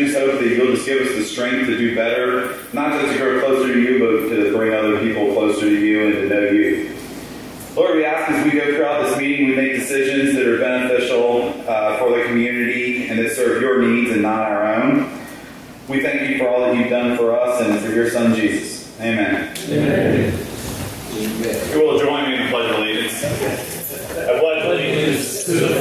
just hope that you'll just give us the strength to do better, not just to grow closer to you, but to bring other people closer to you and to know you. Lord, we ask as we go throughout this meeting, we make decisions that are beneficial uh, for the community and that serve your needs and not our own. We thank you for all that you've done for us and for your son, Jesus. Amen. Amen. Amen. You will join me in the Pledge of Allegiance. I pledge allegiance to the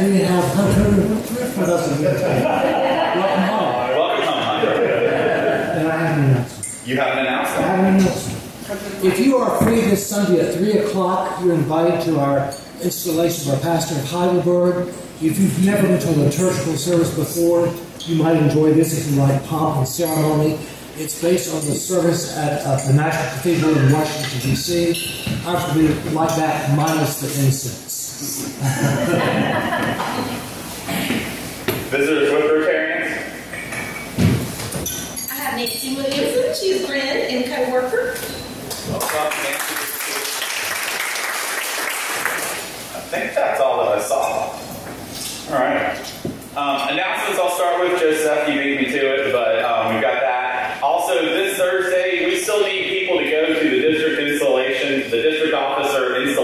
We have Hunter with us in the Welcome home. Welcome home, And I have an announcement. You have an announcement? I have an announcement. If you are free this Sunday at 3 o'clock, you're invited to our installation of our pastor of Heidelberg. If you've never been to a liturgical service before, you might enjoy this if you like pomp and ceremony. It's based on the service at uh, the National Cathedral in Washington, D.C. I would like that minus the incense. Visitors with her parents. I have Nancy Williamson. She's a friend and co-worker. I think that's all that I saw. All right. Um, announcements I'll start with, Joseph, you beat me to it, but um, we've got that. Also, this Thursday, we still need people to go to the district installation, the district officer installation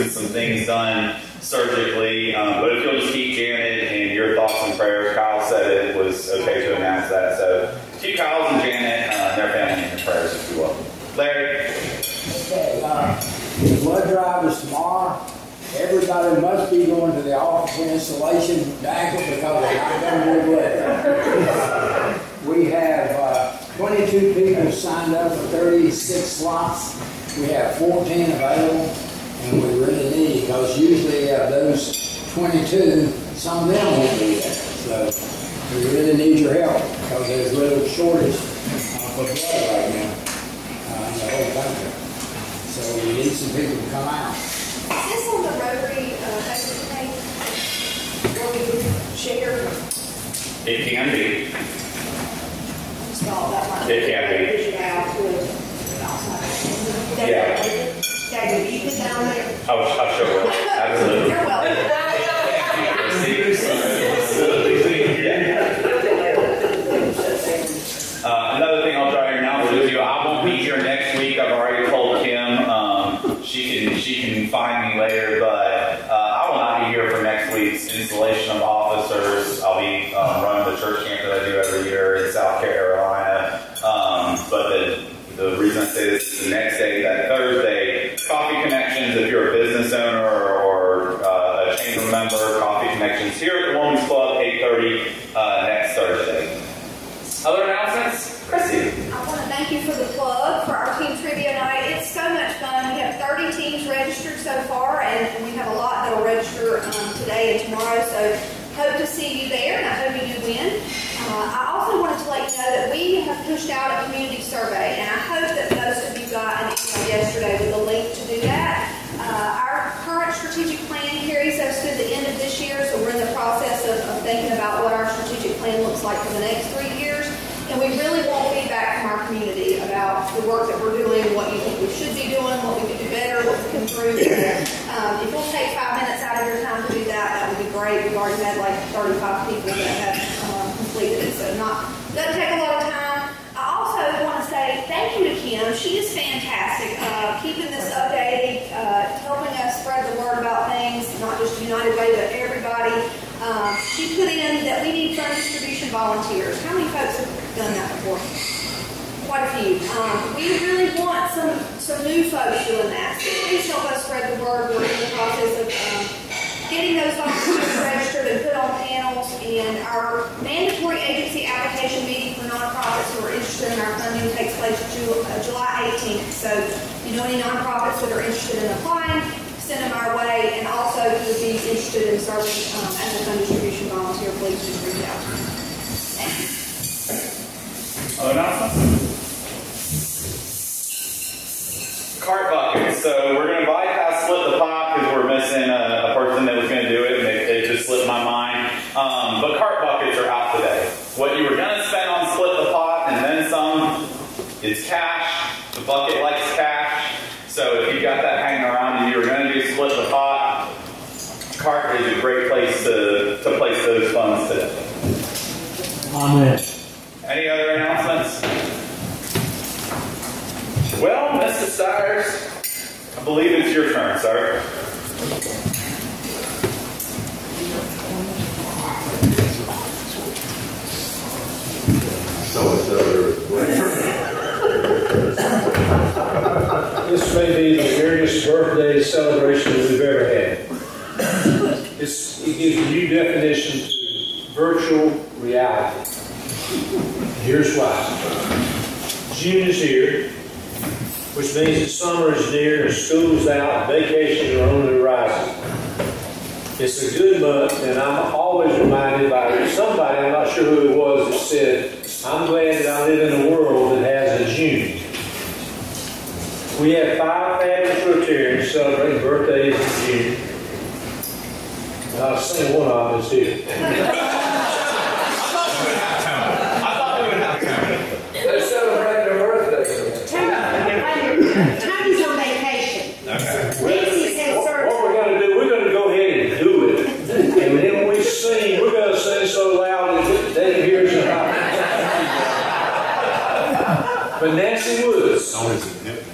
and some things done surgically. Um, but if you'll just keep Janet and your thoughts and prayers, Kyle said it was okay to announce that. So keep Kyle and Janet uh, and their family in your prayers, if you will. Larry. Okay, uh, blood drive is tomorrow. Everybody must be going to the office for installation banquet because going to do blood. We have uh, 22 people signed up for 36 slots. We have 14 available, and we really need, because usually of those 22, some of them won't be there. So we really need your help, because there's a little shortage uh, for blood right now uh, in the whole country. So we need some people to come out. Is this on the Rotary uh, Facebook page? Where we can share, It can be. install that one? It can be. Push it out to the outside. Yeah. David, you put that on there? I'll, I'll show you. Absolutely. You're welcome. Uh, another thing I'll try to announce with you, I won't be here next week. I've already told Kim. Um, she can she can find me later, but uh, I will not be here for next week's installation of officers. I'll be um, running the church camp that I do every year in South Carolina. Um, but the the reason I say this is the next um, today and tomorrow. So hope to see you there, and I hope you do win. Uh, I also wanted to let you know that we have pushed out a community survey, and I hope that most of you got an email yesterday with a link to do that. Uh, our current strategic plan carries us through the end of this year, so we're in the process of, of thinking about what our strategic plan looks like for the next three years. And we really want feedback from our community about the work that we're doing, what you think we should be doing, what we could do better, what we can improve. Um, if you'll take five minutes out of your time to do that, that would be great. We've already had like 35 people that have um, completed it, so not doesn't take a lot of time. I also want to say thank you to Kim. She is fantastic, uh, keeping this updated, uh, helping us spread the word about things, not just United Way, but everybody. Um, she put in that we need fund distribution volunteers. How many folks have done that before? Quite a few. Um, we really want some, some new folks doing that. So please help us spread the word. We're in the process of um, getting those volunteers registered and put on panels. And our mandatory agency application meeting for nonprofits who are interested in our funding takes place uh, July 18th. So you know any nonprofits that are interested in applying, send them our way. And also if you would be interested in serving um, as a fund distribution volunteer, please just reach out. Other announcements? Cart buckets. So we're going to bypass split the pot because we're missing a, a person that was going to do it, and it, it just slipped my mind. Um, but cart buckets are out today. What you were going to spend on split the pot and then some, it's cash. The bucket likes cash. So if you got that hanging around and you were going to do split the pot, cart is a great place to, to place those funds today. Amen. Any other announcements? Well, Mrs. Stires, I believe it's your turn, sir. So it's other. This may be the weirdest birthday celebration we've ever had. It's, it gives a new definition to virtual reality. Here's why. June is here, which means that summer is near and school is out, vacations are on the horizon. It's a good month, and I'm always reminded by somebody, I'm not sure who it was, that said, I'm glad that I live in a world that has a June. We have five families Rotarians celebrating birthdays in June. I've seen one of them is here.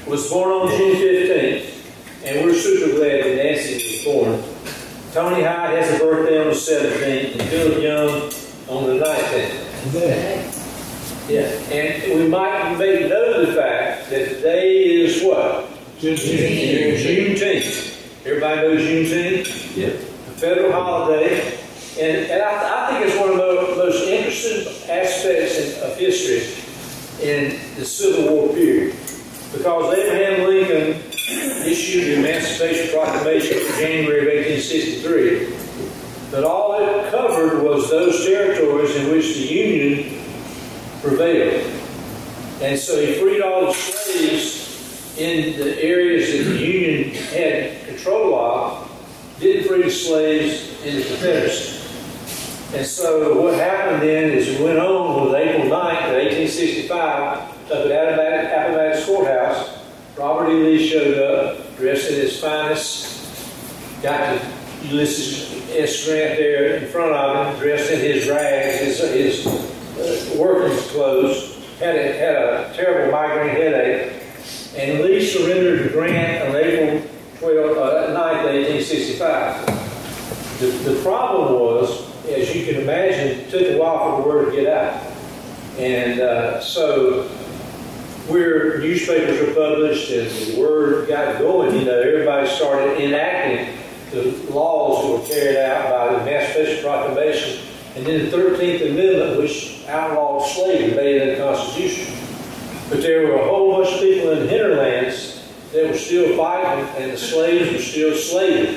was born on June fifteenth, and we're super glad that Nancy was born. Tony Hyde has a birthday on the seventeenth, and Philip Young on the nineteenth. Today. Yeah, and we might make note of the fact that today is what? Juneteenth. Everybody knows Juneteenth? Yeah. A federal holiday. And, and I, I think it's one of the most interesting aspects in, of history in the Civil War period. Because Abraham Lincoln issued the Emancipation Proclamation in January of 1863. But all it covered was those territories in which the Union prevailed. And so he freed all the slaves in the areas that the Union had control of, didn't free the slaves in the Confederacy. And so what happened then is it went on with April 9th, of 1865, up at Appomattox Courthouse. Robert E. Lee showed up, dressed in his finest, got the Ulysses S. Grant there in front of him, dressed in his rags, his, his uh, working clothes, had a, had a terrible migraine headache, and Lee surrendered to Grant on April 12, uh, 9th, 1865. The, the problem was, as you can imagine, it took a while for the word to get out. And uh, so, where newspapers were published and the word got going, you know, everybody started enacting the laws that were carried out by the Emancipation Proclamation and then the 13th Amendment, which outlawed slavery, made it in the constitution. But there were a whole bunch of people in the hinterlands that were still fighting, and the slaves were still slaving.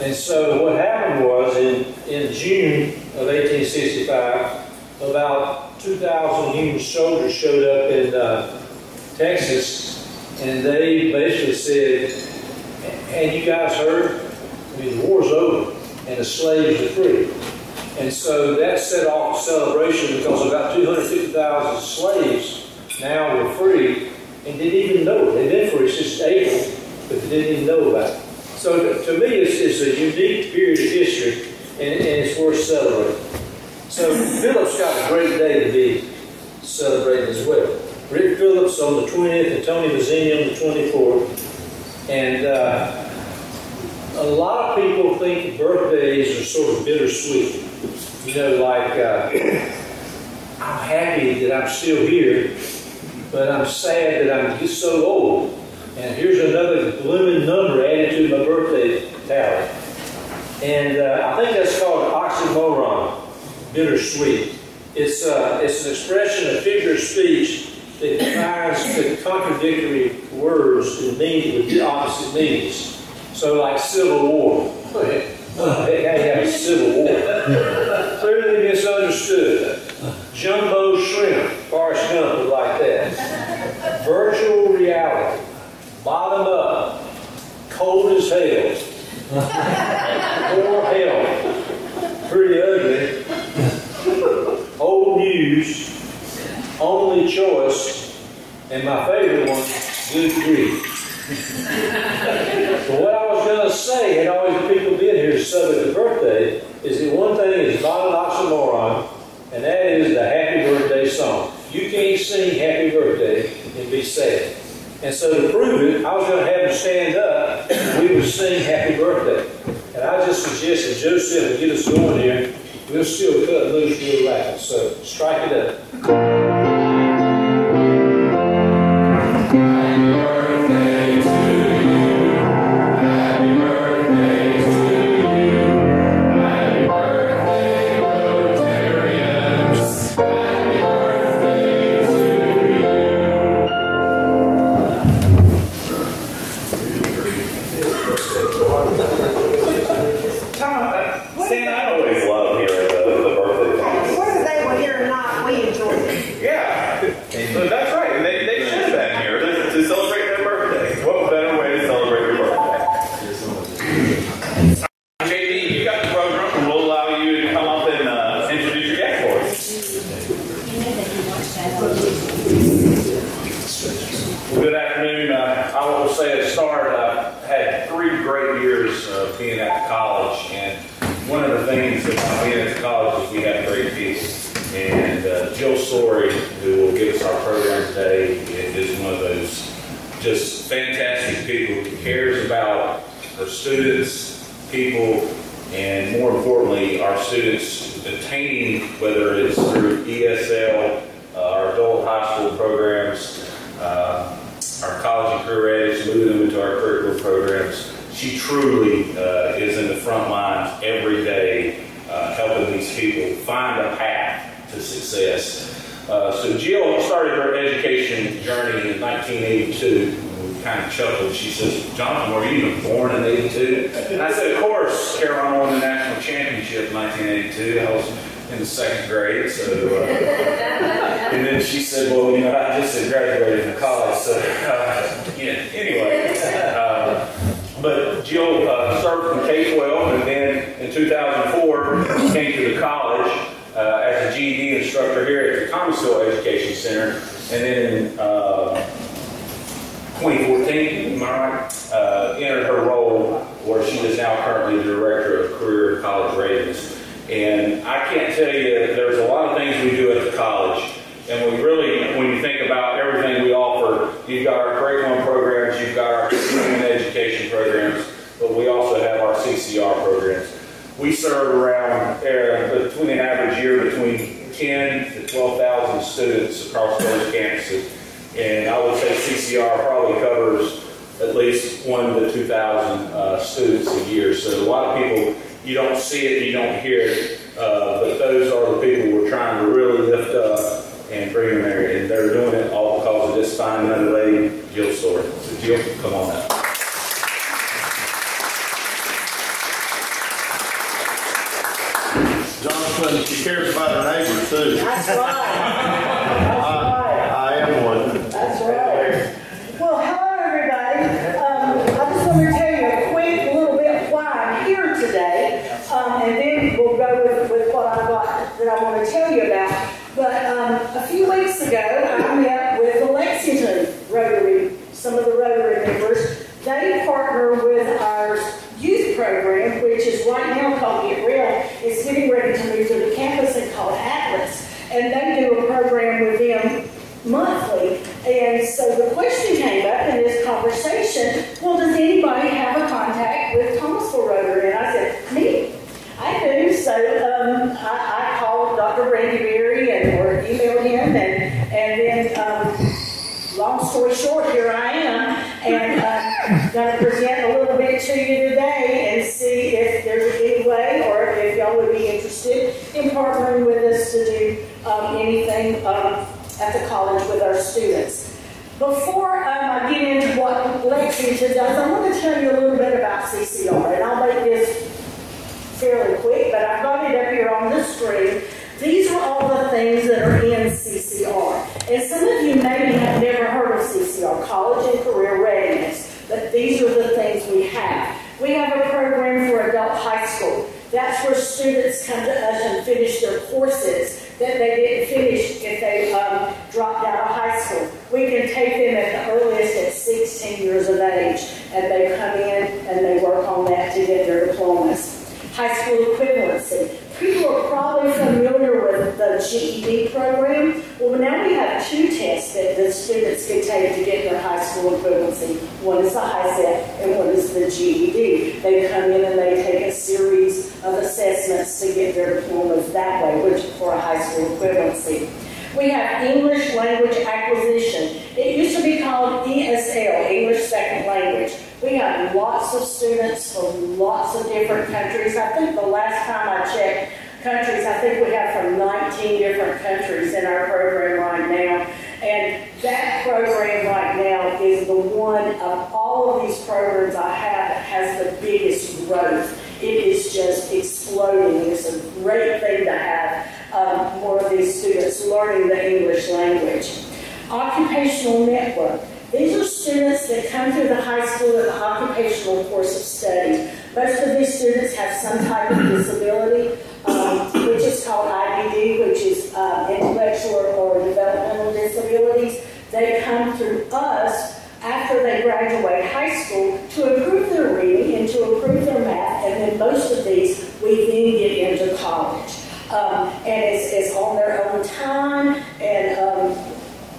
And so what happened was in, in June of 1865, about 2,000 Union soldiers showed up in uh, Texas, and they basically said, "And you guys heard? I mean, the war's over, and the slaves are free." And so that set off a celebration because about 250,000 slaves now were free and didn't even know it. They'd been free since April, but they didn't even know about it. So to, to me, it's, it's a unique period of history, and, and it's worth celebrating. So Phillips got a great day to be celebrating as well. Rick Phillips on the 20th and Tony Mazzini on the 24th. And uh, a lot of people think birthdays are sort of bittersweet. You know, like uh, I'm happy that I'm still here, but I'm sad that I'm just so old. And here's another blooming number added to my birthday tally. And uh, I think that's called oxymoron, bittersweet. It's, uh, it's an expression, a figure of speech that defines the contradictory words and mean with the opposite meanings. So like civil war. Hey, how you have a civil war? Clearly misunderstood. Jumbo shrimp, Forrest Gump was like that. Virtual reality. Bottom up. Cold as hell. Poor hell. Pretty ugly. Old news. Only choice. And my favorite one, good grief. But what I was going to say, and always people being here to celebrate the birthday, is that one thing is not an oxymoron, and that is the happy birthday song. You can't sing happy birthday and be sad. And so to prove it, I was going to have them stand up, and we would sing happy birthday. And I just suggested Joseph would get us going here. We'll still cut loose real loud. So strike it up. Is just fantastic people who cares about her students, people, and more importantly, our students attaining, whether it's through ESL, uh, our adult high school programs, uh, our college and career readiness, moving them into our curricular programs. She truly uh, is in the front lines every day, uh, helping these people find a path to success. Uh, so Jill started her education journey in 1982. We kind of chuckled. She says, Jonathan, were you even born in 82? And I said, of course, Carolina won the national championship in 1982. I was in the second grade, so. Uh, and then she said, well, you know, I just had graduated from college, so, uh, yeah, anyway. Uh, but Jill uh, served from K-12, and then in 2004 came to the college uh, as a GED instructor here at the Thomasville Education Center, and then in uh, 2014, am uh, entered her role where she is now currently the Director of Career and College Readiness. And I can't tell you, there's a lot of things we do at the college, and we really, when you think about everything we offer, you've got our curriculum programs, you've got our continuing education programs, but we also have our CCR programs. We serve around, uh, between an average year, between 10 to 12,000 students across those campuses. And I would say CCR probably covers at least one to 2,000 uh, students a year. So a lot of people, you don't see it, you don't hear it, uh, but those are the people we're trying to really lift up and bring them there. And they're doing it all because of this fine young lady, Jill Storey. So Jill, come on up. Jonathan, she cares about her neighbors too. That's right. I, I am one. That's right. Well, hello, everybody. Um, I just want to tell you a quick little bit why I'm here today, um, and then we'll go with, with what I've got that I want to tell you about. But um, a few weeks ago, I met with the Lexington Rotary, some of the Rotary members. They partner with our youth program, which is right now called Get Real. It's getting ready to move to the campus and called Atlas. And they do a program with them monthly. And so the question came up in this conversation, well, does anybody have a contact with Thomasville Rotary? And I said, me. I do. So um, I, I called Dr. Randy Berry and or emailed him, and and then um, long story short, here I am, and uh, going to present a little bit to you today and see if there's any way or if y'all would be interested in partnering with us to do um, anything um, at the college with our students. Before um, I get into Lexington does, I want to tell you a little bit about CCR, and I'll make this fairly quick, but I've got it up here on the screen. These are all the things that are in CCR. And some of you maybe have never heard of CCR, College and Career Readiness, but these are the things we have. We have a program for adult high school. That's where students come to us and finish their courses that they didn't finish if they um, dropped out of high school. We can take them at the earliest at 16 years of age, and they come in and they work on that to get their diplomas. High school equivalency. People are probably familiar with the GED program. Well, now we have two tests that the students can take to get their high school equivalency. One is the HiSET and one is the GED. They come in and they take a series of assessments to get their diplomas that way, which for a high school equivalency. We have English language acquisition. It used to be called ESL, English Second Language. We have lots of students from lots of different countries. I think the last time I checked countries, I think we have from 19 different countries in our program right now. And that program right now is the one of all of these programs I have that has the biggest growth. It is just exploding. It's a great thing to have um, more of these students learning the English language. Occupational network. These are students that come through the high school with an occupational course of study. Most of these students have some type of disability, um, which is called IDD, which is uh, intellectual or developmental. They come through us after they graduate high school to improve their reading and to improve their math, and then most of these we then get into college. Um, and it's, it's on their own time, and um,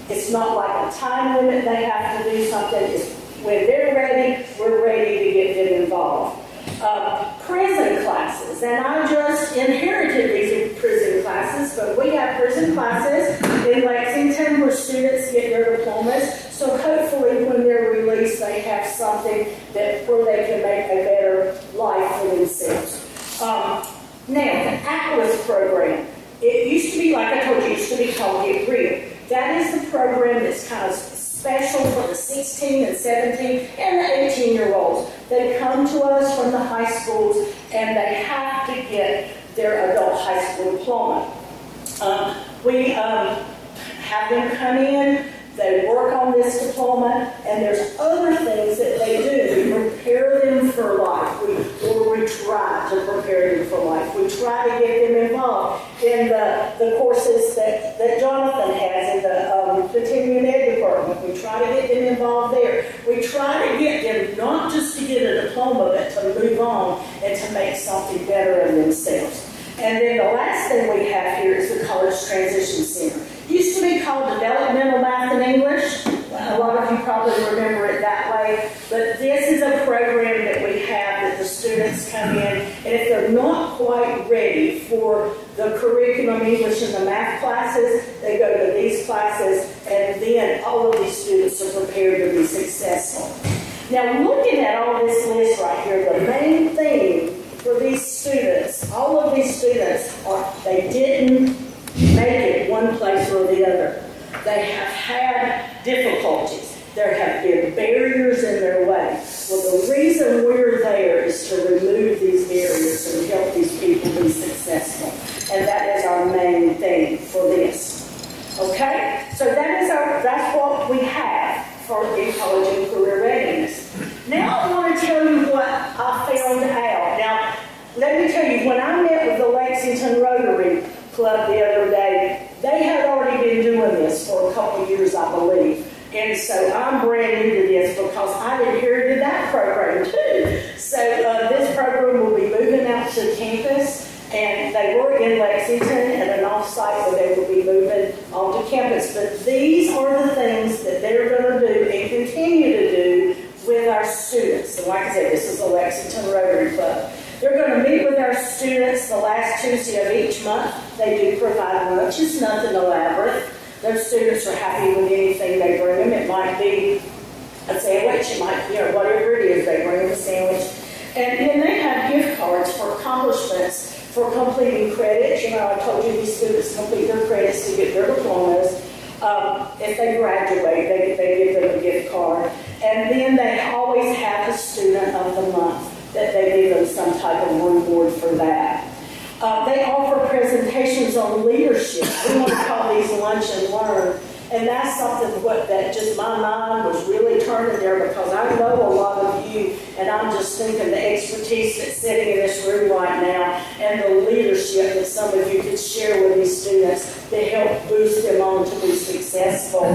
it's not like a time limit they have to do something. It's when they're ready, we're ready to get them involved. Uh, prison classes, and I just inherited these prison classes, but we have prison classes in Lexington where students get their diplomas. So hopefully, when they're released, they have something that where they can make a better life for themselves. Um, now, the Atlas program. It used to be, like I told you, it used to be called Get Real. That is the program that's kind of special for the 16 and 17 and the 18 year olds. They come to us from the high schools and they have to get their adult high school diploma. Um, we um, have them come in, they work on this diploma, and there's other things that they do. We prepare them for life. We, or we try to prepare them for life. We try to get them involved in the, the courses that, that Jonathan has in the um, continuing ed department. We try to get them involved there. We try to get them not just to get a diploma, but to move on and to make something better of themselves. And then the last thing we have here is the College Transition Center. Used to be called Developmental Math and English. A lot of you probably remember it that way. But this is a program that we have that the students come in, and if they're not quite ready for the English and the math classes, they go to these classes, and then all of these students are prepared to be successful. Now, looking at all this list right here, the main thing for these students, all of these students, are they didn't make it one place or the other. They have had difficulties. There have been barriers in their way. Well, the reason we're there is to remove these barriers and help these people be successful. And that is our main thing for this. Okay? So that is our that's what we have for in college and career readiness. Now I want to tell you what I found out. Now, let me tell you, when I met with the Lexington Rotary, Club the other day. They had already been doing this for a couple of years, I believe. And so I'm brand new to this because I inherited that program too. So uh, this program will be moving out to campus. And they were in At an off-site where they will be moving onto campus. But these are the things that they're going to do and continue to do with our students. And like I said, this is the Lexington Rotary Club. They're going to meet with our students the last Tuesday of each month. They do provide lunch. It's nothing elaborate. Those students are happy with anything they bring them. It might be a sandwich. It might, you know, whatever it is, they bring them a sandwich. And then they have gift cards for accomplishments for completing credits. You know, I told you these students complete their credits to get their diplomas. Um, if they graduate, they, they give them a gift card. And then they always have a student of the month that they give them some type of reward for that. Uh, they offer presentations on leadership. We want to call these lunch and learn. And that's something what that just my mind was really turning there because I know a lot of you, and I'm just thinking the expertise that's sitting in this room right now and the leadership that some of you could share with these students to help boost them on to be successful.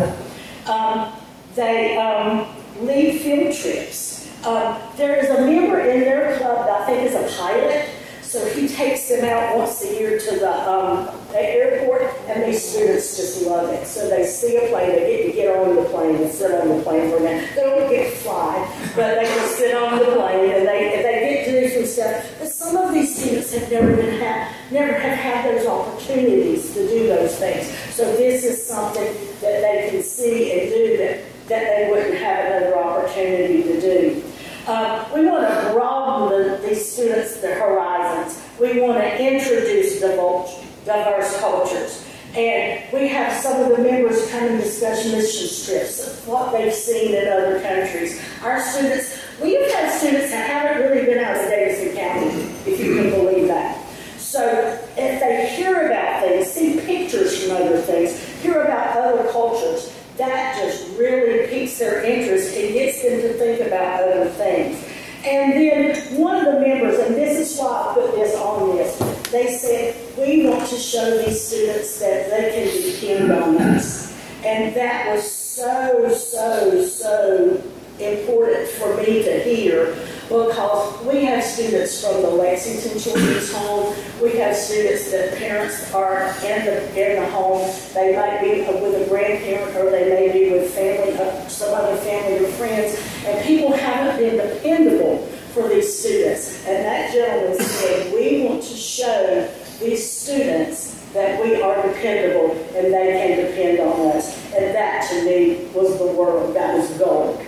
Um, they um, lead field trips. Um, there is a member in their club that I think is a pilot, so he takes them out once a year to the, um, the airport, and these students just love it. So they see a plane, they get to get on the plane and sit on the plane for a minute. They don't get to fly, but they can sit on the plane and they, they get to do some stuff. But some of these students have never been had, never have had those opportunities to do those things. So this is something that they can see and do that that they wouldn't have another opportunity to do. Uh, we want to broaden the, these students' horizons. We want to introduce diverse cultures. And we have some of the members come and discuss mission trips of what they've seen in other countries. Our students, we have had students that haven't really been out of Davidson County, if you can believe that. So if they hear about things, see pictures from other things, hear about other cultures, that just really piques their interest and gets them to think about other things. And then one of the members, and this is why I put this on this, they said, we want to show these students that they can depend on us. And that was so, so, so important for me to hear because we have students from the Lexington Children's Home. We have students that parents are in the, in the home. They might be with a grandparent or they may be with family, uh, some other family or friends. And people haven't been dependable for these students. And that gentleman said, we want to show these students that we are dependable and they can depend on us. And that to me was the world, that was gold.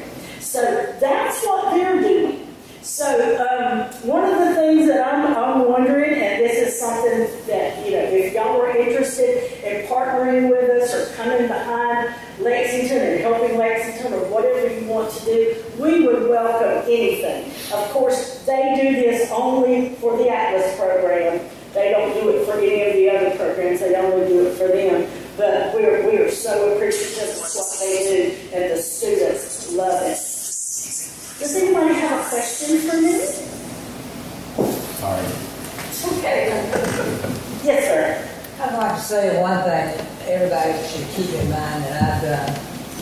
So that's what they're doing. So um, one of the things that I'm, I'm wondering, and this is something that, you know, if y'all were interested in partnering with us or coming behind Lexington and helping Lexington or whatever you want to do, we would welcome anything. Of course, they do this only for the Atlas program. They don't do it for any of the other programs. They only do it for them. But we are, we are so appreciative of what they do, and the students love it. Does anybody have a question for me? Sorry. Okay. Yes, sir. I'd like to say one thing everybody should keep in mind that I've done,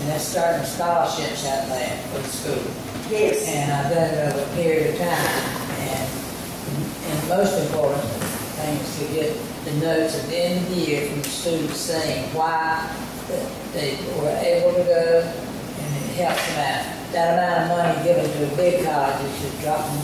and that's starting scholarships out there for the school. Yes. And I've done it over a period of time, and, and most important thing is to get the notes at the end of the year from the students saying why they were able to go, and it helps them out. That amount of money given to a big college is just dropping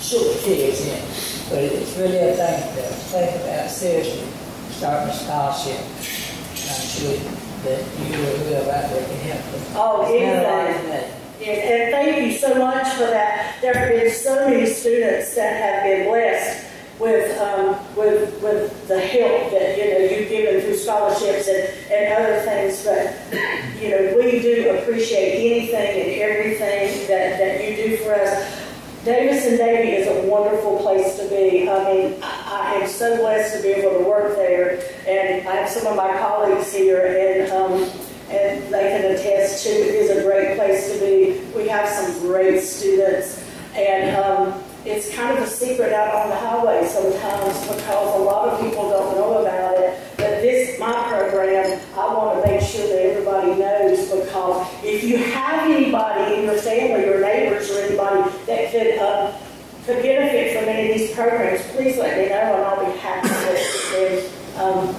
short kids in. But it's really a thing to think about seriously, starting a scholarship. I'm sure that you will out there can help them. Oh, It's a lot of anything. and thank you so much for that. There have been so many students that have been blessed with, um, with, with the help that, you know, you've given through scholarships and, and other things. But, you know, we do appreciate anything and everything that, that you do for us. Davidson Davie is a wonderful place to be. I mean, I, I am so blessed to be able to work there. And I have some of my colleagues here and, um, and they can attest to it is a great place to be. We have some great students, and um, it's kind of a secret out on the highway sometimes because a lot of people don't know about it. But this, my program, I want to make sure that everybody knows because if you have anybody in your family or neighbors or anybody that could uh, could benefit from any of these programs, please let me know, and I'll be happy to. Um,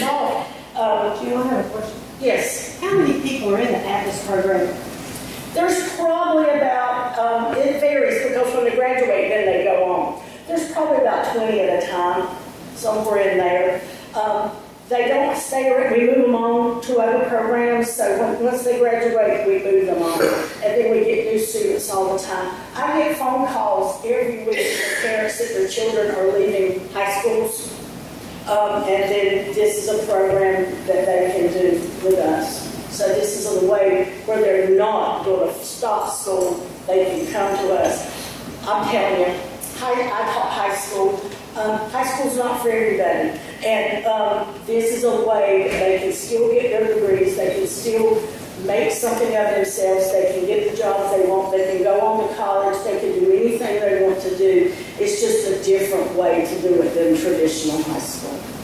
no, um, Do you have a question? Yes. How many people are in the Atlas program? There's probably about, um, graduate, then they go on. There's probably about 20 at a time, somewhere in there. Um, they don't stay around, we move them on to other programs, so when, once they graduate, we move them on. And then we get new students all the time. I get phone calls every week from parents that their children are leaving high schools. Um, and then this is a program that they can do with us. So this is a way where they're not going to stop school, they can come to us. I'm you, high, I taught high school. Um, high school's not for everybody. And um, this is a way that they can still get their degrees, they can still make something of themselves, they can get the jobs they want, they can go on to college, they can do anything they want to do. It's just a different way to do it than traditional high school.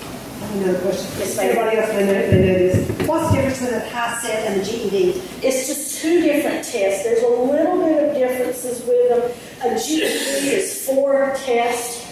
Another question. Yes. Everybody else know, know this. What's the difference between a HiSET and a GED? It's just two different tests. There's a little bit of differences with them. A GED is four tests.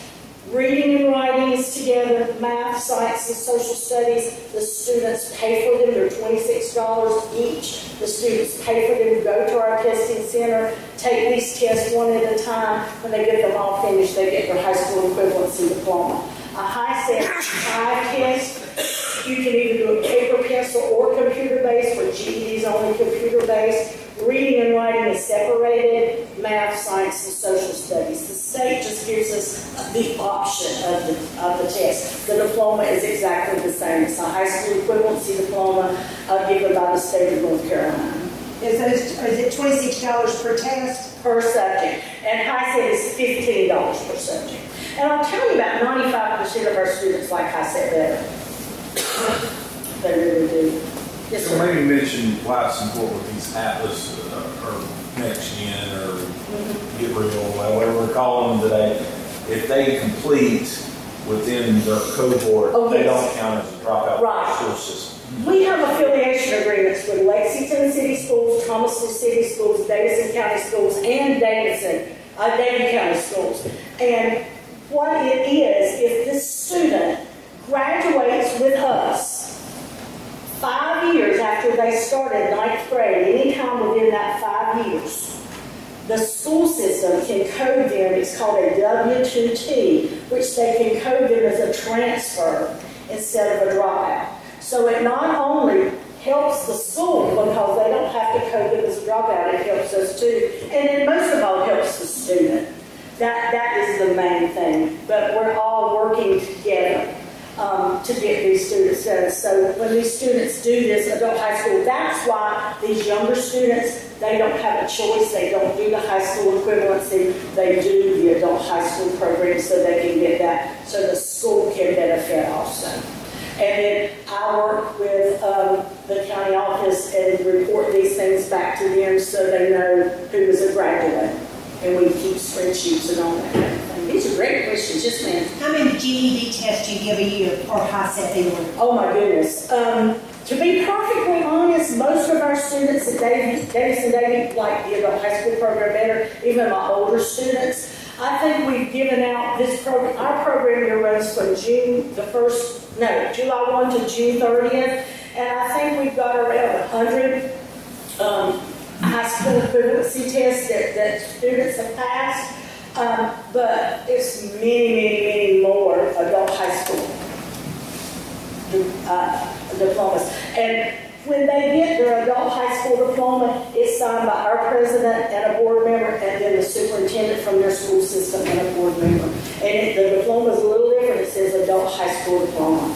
Reading and writing is together, math, science, and social studies. The students pay for them. They're $26 each. The students pay for them go to our testing center, take these tests one at a time. When they get them all finished, they get their high school equivalency diploma. A HiSET five test you can either do a paper pencil or computer based, where GED is only computer based. Reading and writing is separated, math, science, and social studies. The state just gives us the option of the, of the test. The diploma is exactly the same. It's a high school equivalency diploma uh, given by the state of North Carolina. Is it, is it twenty-six dollars per test? Per subject. And HiSET is fifteen dollars per subject. And I'll tell you about ninety-five percent of our students like I said, better. They really do. Yes, So maybe mention why it's important with these Atlas uh, or Next Gen or Get Real, whatever we're calling them today. If they complete within their cohort, Oh, they yes. don't count as a dropout Right. school system. We have affiliation agreements with Lexington City Schools, Thomasville City Schools, Davidson County Schools, and Davidson, uh, Davie County Schools. And what it is, if this student graduates with us five years after they started ninth grade, anytime within that five years, the school system can code them, it's called a W-2T, which they can code them as a transfer instead of a dropout. So it not only helps the school because they don't have to code them as a dropout, it helps us too. And it most of all helps the student. That, that is the main thing. But we're all working together. um, to get these students done. So when these students do this adult high school, that's why these younger students, they don't have a choice. They don't do the high school equivalency. They do the adult high school program so they can get that, so the school can benefit also. And then I work with um, the county office and report these things back to them so they know who is a graduate. And we keep spreadsheets and all that kind of thing. These are great questions, yes ma'am. How many GED tests do you give a year or HiSET annually? Oh my goodness. Um, to be perfectly honest, most of our students at Davis, Davis and Davie like the adult high school program better, even my older students. I think we've given out this program, our program year runs from June the 1st, no, July 1 to June 30th. And I think we've got around 100 um, high school equivalency tests that, that students have passed. Um, but it's many, many, many more adult high school uh, diplomas. And when they get their adult high school diploma, it's signed by our president and a board member, and then the superintendent from their school system and a board member. And it, the diploma is a little different. It says adult high school diploma.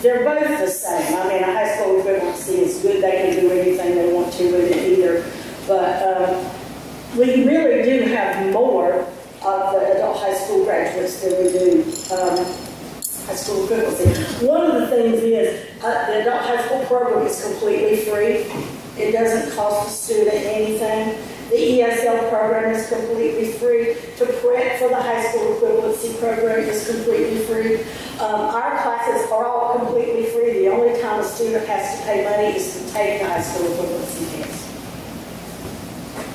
They're both the same. I mean, a high school equivalency is good. They can do anything they want to with it either. But um, we really do have more of the adult high school graduates than we do um, high school equivalency. One of the things is uh, the adult high school program is completely free. It doesn't cost the student anything. The ESL program is completely free. To prep for the high school equivalency program is completely free. Um, our classes are all completely free. The only time a student has to pay money is to take the high school equivalency test.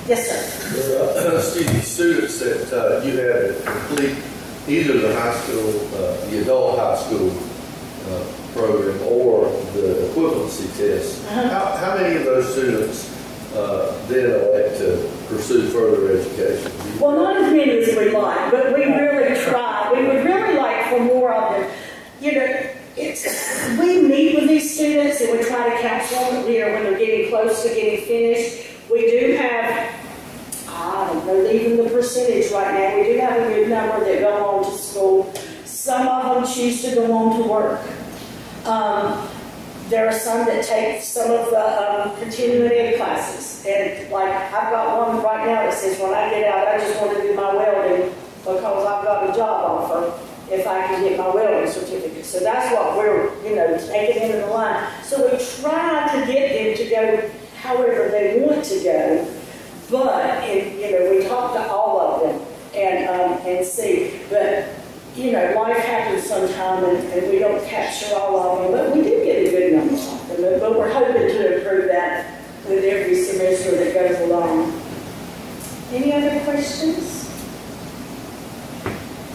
Yes, sir. Uh, Steve, students that uh, you have complete either the high school, uh, the adult high school uh, program or the equivalency test, Uh-huh. how, how many of those students uh, then elect to pursue further education? Well, not as many as we'd like, but we really try. We would really like for more of them. You know, it's, we meet with these students and we try to counsel them, you know, when they're getting close to getting finished. We do have, I don't know even the percentage right now, we do have a good number that go on to school. Some of them choose to go on to work. Um, there are some that take some of the um, continuing ed classes. And like, I've got one right now that says, when I get out, I just want to do my welding because I've got a job offer if I can get my welding certificate. So that's what we're, you know, taking into the line. So we try to get them to go however they want to go. But, and, you know, we talk to all of them and, um, and see. But you know, life happens sometime and, and we don't capture all of them, but we do get a good number of them. But- we're hoping to improve that with every semester that goes along. Any other questions?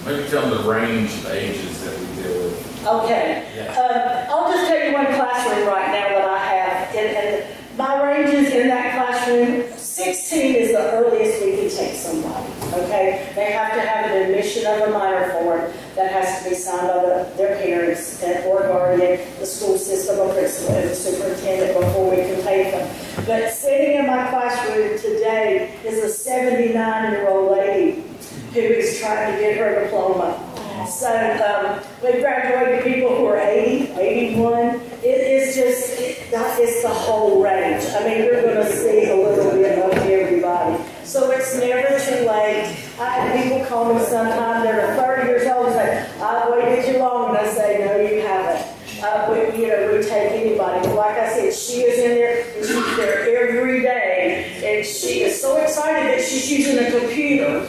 Maybe tell them the range of ages that we deal with. Okay. Um, I'll just tell you one classroom right now that I have. And, and my ranges in that classroom, 16 is the earliest we can take somebody. Okay? They have to have an admission of a minor form that has to be signed by the, their parents and or guardian, the school system, or principal, and the superintendent before we can take them. But sitting in my classroom today is a 79 year old lady who is trying to get her diploma. So um, we graduated people who are 80, 81. It is just, that is the whole range. I mean, you're going to see a little bit of everybody. So it's never too late. I have people call me sometimes they're 30 years old, and say, I've waited too long. And I say, no, you haven't. Uh, we, you know, we take anybody. Like I said, she is in there, and she's there every day. And she is so excited that she's using a computer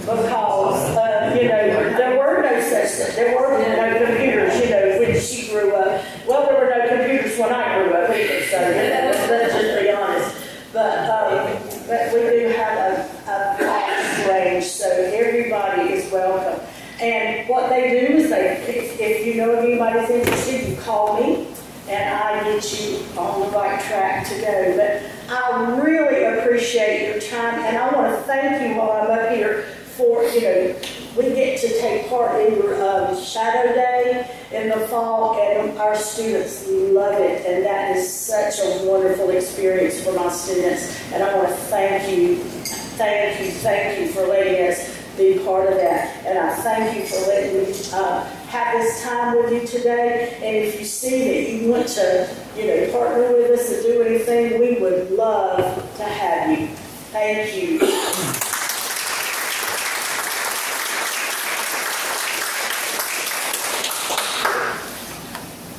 because, uh, you know, there were no such, there were no computers, you know, when she grew up. Well, there were no computers when I grew up either, so let's just be honest. But, um, but we do have a, a vast range, so everybody is welcome. And what they do is they, if, you know of anybody's interested, you call me and I get you on the right track to go. But I really appreciate your time and I want to thank you while I'm up here for, you know, we get to take part in your um, shadow day in the fall and our students love it and that is such a wonderful experience for my students and I want to thank you, thank you, thank you for letting us be part of that. And I thank you for letting me uh, have this time with you today. And if you see that you want to, you know, partner with us to do anything, we would love to have you. Thank you.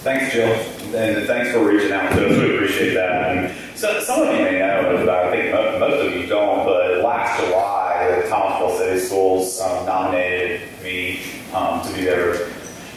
Thanks, Jill, and thanks for reaching out to us. We appreciate that. And so, some of you may know, but I think most of you don't. But last July, the Thomasville City Schools um, nominated me um, to be their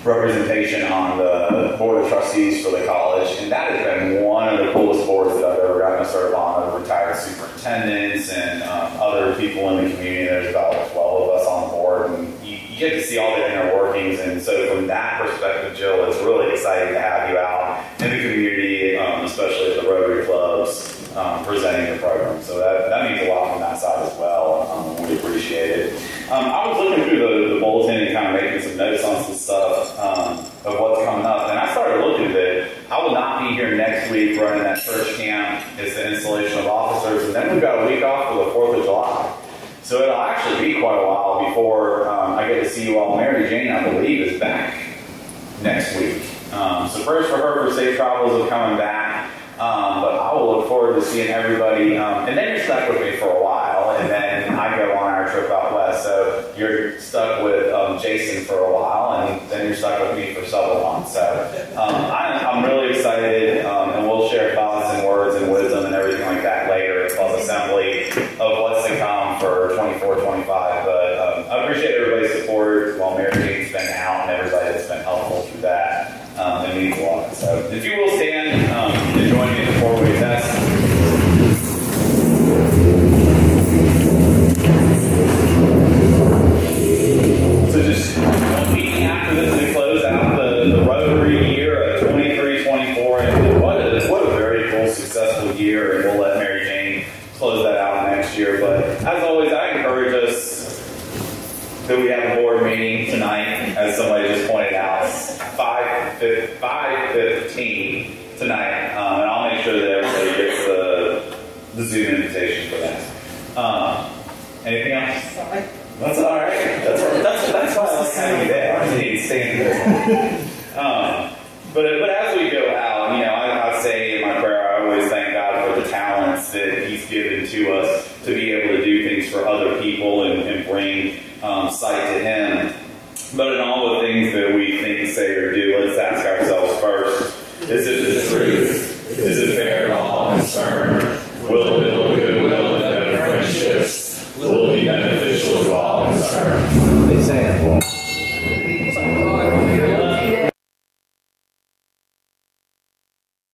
representation on the board of trustees for the college, and that has been one of the coolest boards that I've ever gotten to serve on. Of retired superintendents and um, other people in the community. There's about 12 of us on the board, and you, you get to see all the inner workings. And so, from that perspective, Jill, it's really exciting to have you out in the community, um, especially at the Rotary clubs, um, presenting the program. So that, that means a lot from that side as well. Um, we appreciate it. Um, I was looking through the, the bulletin and kind of making some notes on some stuff um, of what's coming up, and I started looking at it. I will not be here next week running that church camp. It's the installation of officers, and then we've got a week off for the Fourth of July. So it'll actually be quite a while before um, I get to see you all. Mary Jane, I believe, is back next week. Um, so prayers for her for safe travels of coming back. Um, but I will look forward to seeing everybody. Um, and then you're stuck with me for a while, and then I go on our trip out So you're stuck with um, Jason for a while, and then you're stuck with me for several months. So um, I'm, I'm really excited, um, and we'll share thoughts and words and wisdom and everything like that later at Club Assembly of what's to come for 24, 25. But um, I appreciate everybody's support while Mary Jane's been out and everybody that's been helpful through that. Um, it means a lot. So if you will